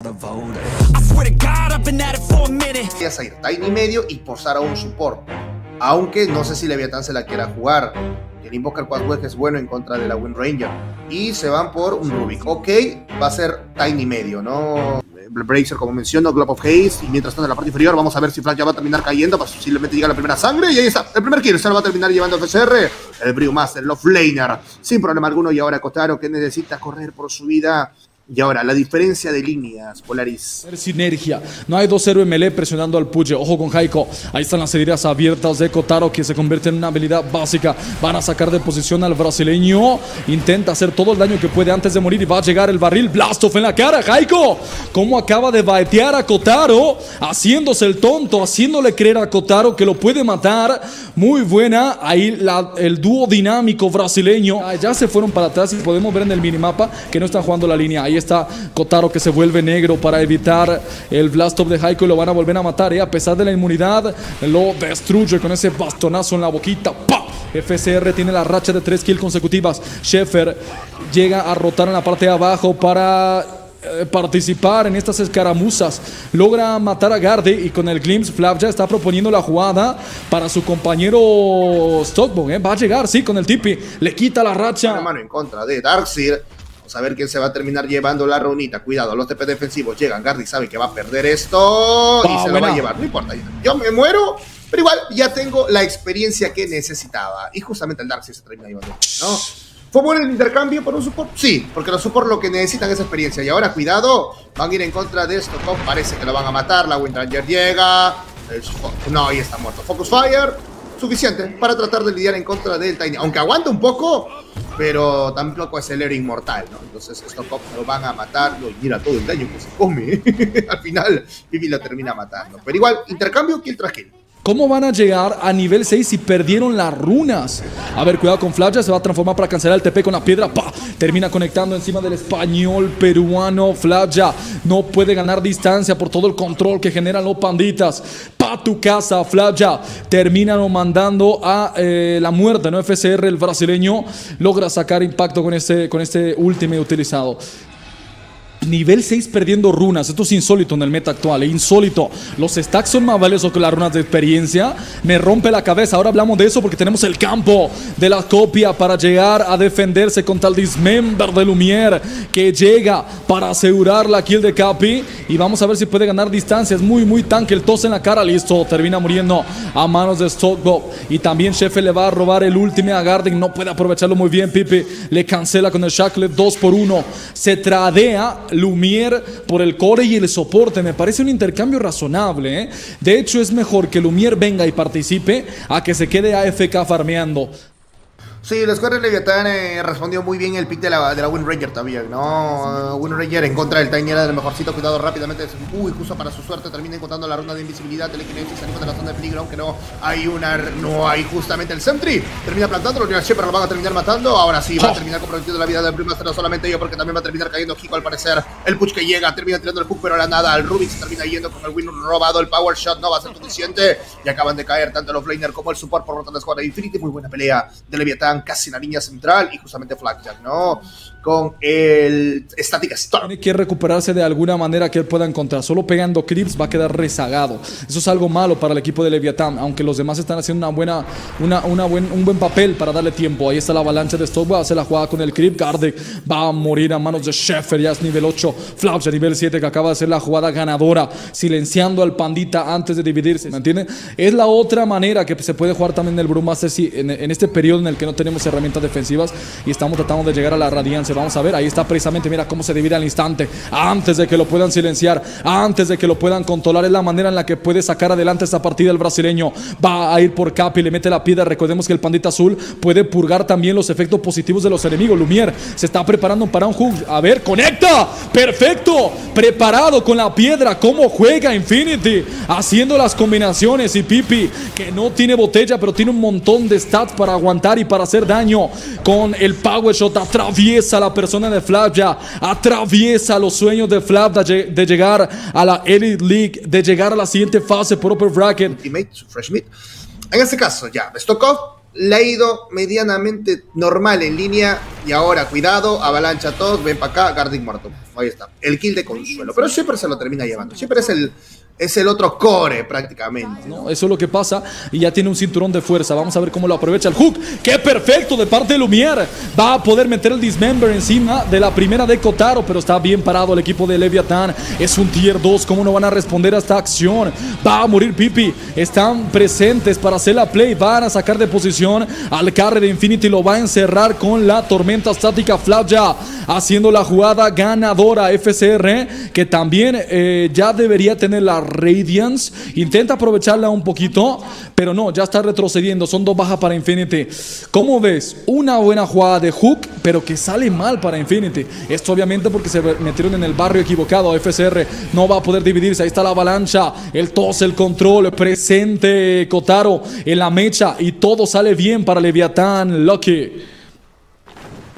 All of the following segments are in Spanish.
I swear to God, I've been at it for a minute. Voy a salir Tiny medio y posar a un support. Aunque no sé si Leviatán se la quiera jugar. El Invoker Quadweg es bueno en contra de la Wind Ranger. Y se van por un Rubik. Ok, va a ser Tiny medio, ¿no? Bracer, como menciono, Globe of Haze. Y mientras tanto, en la parte inferior, vamos a ver si Flash ya va a terminar cayendo. Posiblemente llega la primera sangre. Y ahí está. El primer kill se lo va a terminar llevando FSR. El Brewmaster, el Offlaner. Sin problema alguno. Y ahora Kotaro, que necesita correr por su vida. Y ahora, la diferencia de líneas, Polaris. Sinergia. No hay dos héroes melee presionando al Puye. Ojo con Jaiko. Ahí están las heridas abiertas de Kotaro que se convierte en una habilidad básica. Van a sacar de posición al brasileño. Intenta hacer todo el daño que puede antes de morir y va a llegar el barril. Blastoff en la cara. Jaiko. Cómo acaba de baetear a Kotaro. Haciéndose el tonto. Haciéndole creer a Kotaro que lo puede matar. Muy buena. Ahí la- el dúo dinámico brasileño. Ah, Ya se fueron para atrás y podemos ver en el minimapa que no están jugando la línea. Ahí está Kotaro que se vuelve negro para evitar el blast of de Haiko y lo van a volver a matar. ¿eh? A pesar de la inmunidad, lo destruye con ese bastonazo en la boquita. ¡Pa! FCR tiene la racha de tres kills consecutivas. Sheffer llega a rotar en la parte de abajo para eh, participar en estas escaramuzas. Logra matar a Garde y con el glimpse Flap ya está proponiendo la jugada para su compañero Stockbone. ¿eh? Va a llegar, sí, con el tipi. Le quita la Una racha. mano en contra de Darkseid. A ver quién se va a terminar llevando la runita. Cuidado, los TP defensivos llegan. Gardy sabe que va a perder esto y se lo va a llevar. No importa, yo me muero, pero igual ya tengo la experiencia que necesitaba. Y justamente el Darkseid se termina llevando. ¿no? ¿Fue bueno el intercambio por un support? Sí, porque los support lo que necesitan es experiencia. Y ahora, cuidado, van a ir en contra de esto. Parece que lo van a matar. La Wind Ranger llega. No, ahí está muerto. Focus Fire. Suficiente para tratar de lidiar en contra del Tiny. Aunque aguanta un poco, pero tampoco es el héroe inmortal, ¿no? Entonces estos cops lo van a matar. Y mira todo el daño que se come. Al final, Vivi lo termina matando. Pero igual, intercambio, kill tras kill. ¿Cómo van a llegar a nivel 6 si perdieron las runas? A ver, cuidado con Flavia, se va a transformar para cancelar el TP con la piedra. ¡Pa! Termina conectando encima del español peruano. Flavia no puede ganar distancia por todo el control que generan los panditas. Pa' tu casa, Flavia. Terminan mandando a eh, la muerte, ¿no? FCR, el brasileño, logra sacar impacto con este, con este último utilizado. Nivel 6 perdiendo runas. Esto es insólito en el meta actual. eh, Insólito. Los stacks son más valiosos que las runas de experiencia. Me rompe la cabeza. Ahora hablamos de eso porque tenemos el campo de la copia para llegar a defenderse contra el Dismember de Lumière que llega para asegurar la kill de Capi. Y vamos a ver si puede ganar distancia. Es muy, muy tanque. El tos en la cara. Listo. Termina muriendo a manos de Stockbow. Y también Shefe le va a robar el último a Garden. No puede aprovecharlo muy bien. Pipe le cancela con el Shacklet 2 por 1. Se tradea Lumière por el core y el soporte. Me parece un intercambio razonable. ¿eh? De hecho, es mejor que Lumière venga y participe a que se quede AFK farmeando. Sí, el Square Leviathan eh, respondió muy bien el pick de la, de la Wind Ranger también, ¿no? Wind Ranger en contra del Tiny era del mejorcito, cuidado rápidamente. Uy, justo para su suerte termina encontrando la ronda de invisibilidad del Equinesis, saliendo de la zona de peligro, aunque no hay una. No hay justamente el Sentry. Termina plantando, los Shepard lo van a terminar matando. Ahora sí, va a terminar comprometiendo la vida del Primaster, no solamente yo, porque también va a terminar cayendo Kiko al parecer. El push que llega, termina tirando el push, pero a la nada. El Rubik se termina yendo con el Wind robado. El Power Shot no va a ser suficiente. Y acaban de caer tanto los Flaner como el support por parte de la escuadra Infinity. Muy buena pelea de Casi en la línea central. Y justamente Flagjack, ¿no? Con el Static Storm. Tiene que recuperarse de alguna manera que él pueda encontrar. Solo pegando creeps va a quedar rezagado. Eso es algo malo para el equipo de Leviathan, aunque los demás están haciendo una buena, una, una buen, un buen papel para darle tiempo. Ahí está la avalancha de Stockbow, hace la jugada con el creep. Gardeck va a morir a manos de Sheffer, ya es nivel 8. Flaucha nivel 7 que acaba de hacer la jugada ganadora, silenciando al pandita antes de dividirse. ¿Me entienden? Es la otra manera que se puede jugar también el Brewmaster si en, en este periodo en el que no tenemos herramientas defensivas y estamos tratando de llegar a la radiancia. Vamos a ver, ahí está precisamente, mira cómo se divide al instante, antes de que lo puedan silenciar, antes de que lo puedan controlar. Es la manera en la que puede sacar adelante esta partida el brasileño. Va a ir por Capi, le mete la piedra. Recordemos que el pandita azul puede purgar también los efectos positivos de los enemigos. Lumière se está preparando para un hook. A ver, conecta. Perfecto. Preparado con la piedra. ¿Cómo juega Infinity? Haciendo las combinaciones. Y Pipi, que no tiene botella, pero tiene un montón de stats para aguantar y para hacer daño. Con el Power Shot atraviesa a la persona de Flavia. Atraviesa los sueños de Flavia de llegar a la Elite League. De llegar a la siguiente fase por Upper Bracket. Fresh Meat. En este caso, ya, Stokov le ha ido medianamente normal en línea. Y ahora, cuidado, avalancha todos, ven para acá, Guardian muerto. Ahí está. El kill de consuelo. Pero siempre se lo termina llevando. Siempre es el, es el otro core prácticamente. ¿no? Eso es lo que pasa y ya tiene un cinturón de fuerza. Vamos a ver cómo lo aprovecha el Hook. ¡Qué perfecto de parte de Lumière! Va a poder meter el Dismember encima de la primera de Kotaro, pero está bien parado el equipo de Leviathan. Es un tier 2. ¿Cómo no van a responder a esta acción? Va a morir Pipi. Están presentes para hacer la play. Van a sacar de posición al carry de Infinity. Lo va a encerrar con la tormenta estática Flapja. Haciendo la jugada ganadora FCR, que también eh, ya debería tener la Radiance. Intenta aprovecharla un poquito, pero no, ya está retrocediendo. Son dos bajas para Infinity. ¿Cómo ves? Una buena jugada de Hook, pero que sale mal para Infinity. Esto obviamente porque se metieron en el barrio equivocado. FCR no va a poder dividirse. Ahí está la avalancha, el tos, el control, presente Kotaro en la mecha y todo sale bien para Leviatán. Lucky.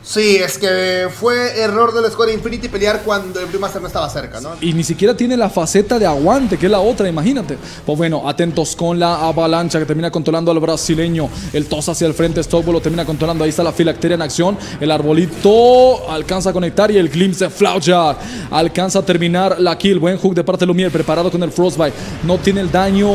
Sí, es que fue error del Squad Infinity pelear cuando el Brewmaster no estaba cerca, ¿no? Y ni siquiera tiene la faceta de aguante, que es la otra, imagínate. Pues bueno, atentos con la avalancha que termina controlando al brasileño. El tos hacia el frente, Stockwell lo termina controlando. Ahí está la filacteria en acción. El arbolito alcanza a conectar y el glimpse de Flautjack alcanza a terminar la kill. Buen hook de parte de Lumier, preparado con el Frostbite. No tiene el daño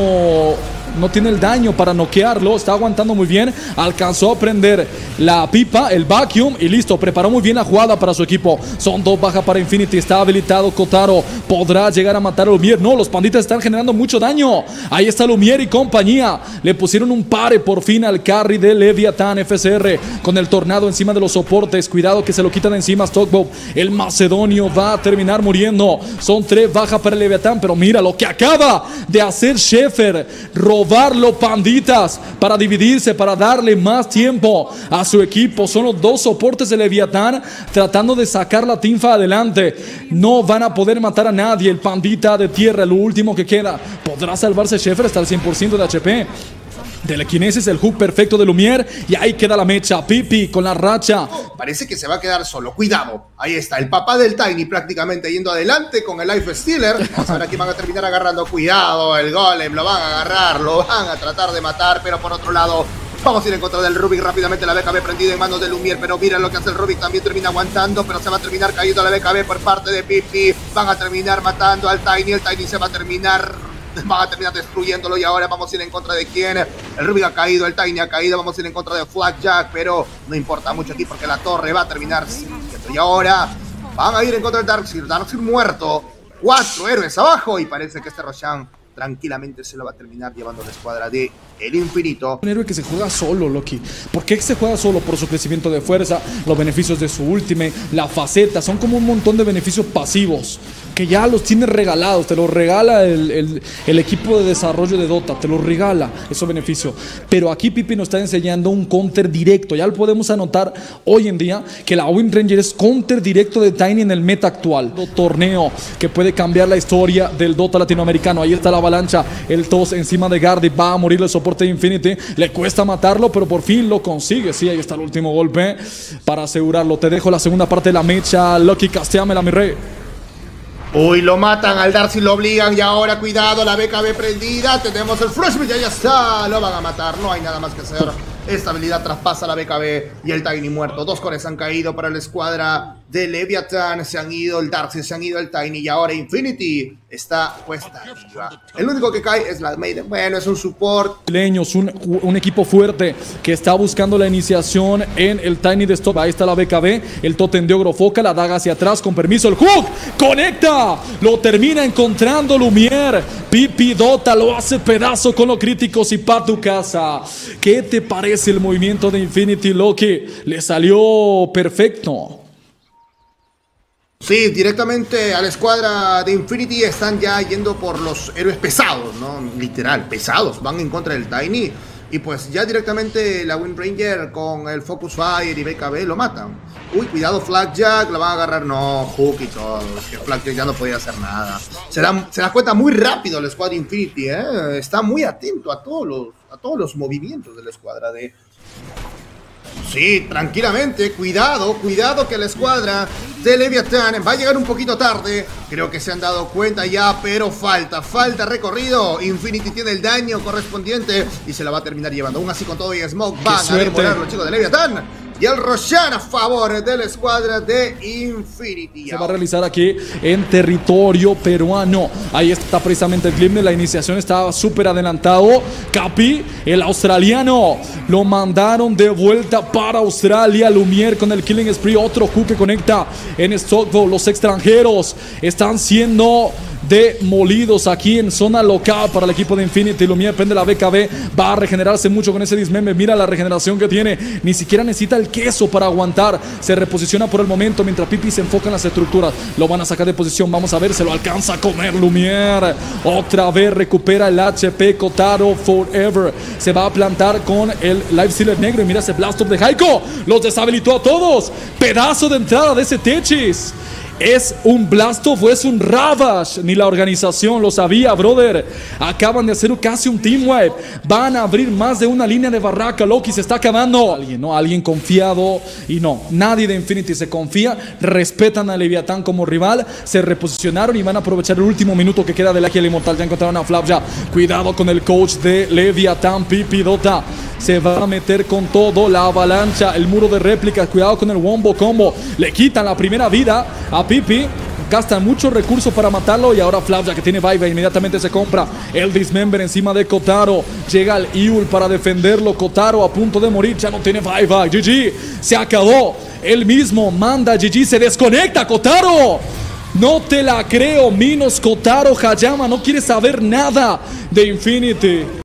no tiene el daño para noquearlo. Está aguantando muy bien. Alcanzó a prender la pipa, el vacuum y listo. Preparó muy bien la jugada para su equipo. Son dos bajas para Infinity. Está habilitado Kotaro. Podrá llegar a matar a Lumier. No, los panditas están generando mucho daño. Ahí está Lumier y compañía. Le pusieron un pare por fin al carry de Leviathan FCR con el tornado encima de los soportes. Cuidado que se lo quitan encima Stockbow. El macedonio va a terminar muriendo. Son tres bajas para Leviathan, pero mira lo que acaba de hacer Sheffer. Robarlo panditas para dividirse, para darle más tiempo a su equipo. Son los dos soportes de Leviatán tratando de sacar la tinfa adelante. No van a poder matar a nadie. El pandita de tierra, lo último que queda. ¿Podrá salvarse Sheffer hasta el 100% de HP? Telequinesis, el hook perfecto de Lumière. Y ahí queda la mecha. Pipi con la racha. Parece que se va a quedar solo. Cuidado. Ahí está. El papá del Tiny prácticamente yendo adelante con el Life Stealer. Vamos a ver aquí van a terminar agarrando. Cuidado. El Golem lo van a agarrar. Lo van a tratar de matar. Pero por otro lado. Vamos a ir en contra del Rubik rápidamente. La BKB prendida en manos de Lumier. Pero miren lo que hace el Rubik. También termina aguantando. Pero se va a terminar cayendo la BKB por parte de Pipi. Van a terminar matando al Tiny. El Tiny se va a terminar va a terminar destruyéndolo y ahora vamos a ir en contra de quién. El Rubik ha caído, el Tiny ha caído, vamos a ir en contra de Jack, pero no importa mucho aquí porque la torre va a terminar Y ahora van a ir en contra de Darkseid, Darkseid muerto, cuatro héroes abajo y parece que este Roshan tranquilamente se lo va a terminar llevando la escuadra de El Infinito. Un héroe que se juega solo, Loki. ¿Por qué se juega solo? Por su crecimiento de fuerza, los beneficios de su ultime, la faceta. Son como un montón de beneficios pasivos que ya los tiene regalados. Te los regala el, el equipo de desarrollo de Dota. Te los regala esos beneficios. Pero aquí Pipi nos está enseñando un counter directo. Ya lo podemos anotar hoy en día que la Wind Ranger es counter directo de Tiny en el meta actual. Torneo que puede cambiar la historia del Dota latinoamericano. Ahí está la avalancha. El tos encima de Gardy. Va a morir el soporte de Infinity. Le cuesta matarlo, pero por fin lo consigue. Sí, ahí está el último golpe para asegurarlo. Te dejo la segunda parte de la mecha. Lucky, casteamela, mi rey. Uy, lo matan al Darcy, lo obligan y ahora cuidado, la BKB prendida, tenemos el Freshman, ya ya está, lo van a matar, no hay nada más que hacer. Esta habilidad traspasa la BKB y el Tiny muerto. Dos cores han caído para la escuadra de Leviathan. Se han ido el Darcy, se han ido el Tiny y ahora Infinity está puesta. El único que cae es la Maiden. Bueno, es un support. Un, un equipo fuerte que está buscando la iniciación en el Tiny de Stop. Ahí está la BKB. El Totem de Ogrofoca, la daga hacia atrás. Con permiso, el Hook conecta. Lo termina encontrando Lumière. Pipi Dota lo hace pedazo con los críticos y pa' tu casa. ¿Qué te parece? el movimiento de Infinity Loki le salió perfecto. Sí, directamente a la escuadra de Infinity están ya yendo por los héroes pesados, ¿no? Literal, pesados. Van en contra del Tiny. Y pues ya directamente la Wind Ranger con el Focus Fire y BKB lo matan. Uy, cuidado, Flagjack, la van a agarrar. No, Hook y todo. que Flagjack ya no podía hacer nada. Se da, se cuenta muy rápido la escuadra Infinity, ¿eh? Está muy atento a todos los, a todos los movimientos de la escuadra de Sí, tranquilamente, cuidado, cuidado que la escuadra de Leviathan va a llegar un poquito tarde. Creo que se han dado cuenta ya, pero falta, falta recorrido. Infinity tiene el daño correspondiente y se la va a terminar llevando. Aún así, con todo y Smoke van a demorar los chicos de Leviathan. Y el Roshan a favor de la escuadra de Infinity. Se va a realizar aquí en territorio peruano. Ahí está precisamente el clip de la iniciación. Estaba súper adelantado. Capi, el australiano. Lo mandaron de vuelta para Australia. Lumier con el Killing Spree. Otro Q que conecta en Stockville. Los extranjeros están siendo demolidos aquí en zona local para el equipo de Infinity. Lumiere prende la BKB, va a regenerarse mucho con ese dismembe. Mira la regeneración que tiene, ni siquiera necesita el queso para aguantar. Se reposiciona por el momento mientras Pipi se enfoca en las estructuras. Lo van a sacar de posición, vamos a ver, se lo alcanza a comer Lumiere. Otra vez recupera el HP Kotaro Forever. Se va a plantar con el Life Stealer negro y mira ese Blast of de Haiko. Los deshabilitó a todos. Pedazo de entrada de ese Techis. ¿Es un Blastoff o es un Ravage? Ni la organización lo sabía, brother. Acaban de hacer casi un team wipe. Van a abrir más de una línea de barraca. Loki se está acabando. Alguien, ¿no? Alguien confiado. Y no, nadie de Infinity se confía. Respetan a Leviatán como rival. Se reposicionaron y van a aprovechar el último minuto que queda del Águila Inmortal. Ya encontraron a Flap ya. Cuidado con el coach de Leviatán, Pipi Dota. Se va a meter con todo la avalancha. El muro de réplicas. Cuidado con el wombo combo. Le quitan la primera vida a Pipi. Gastan muchos recursos para matarlo y ahora Flapjack que tiene Viva inmediatamente se compra el Dismember encima de Kotaro. Llega el Iul para defenderlo. Kotaro a punto de morir, ya no tiene Viva. GG, se acabó. Él mismo manda GG, se desconecta Kotaro. No te la creo, Minos Kotaro Hayama no quiere saber nada de Infinity.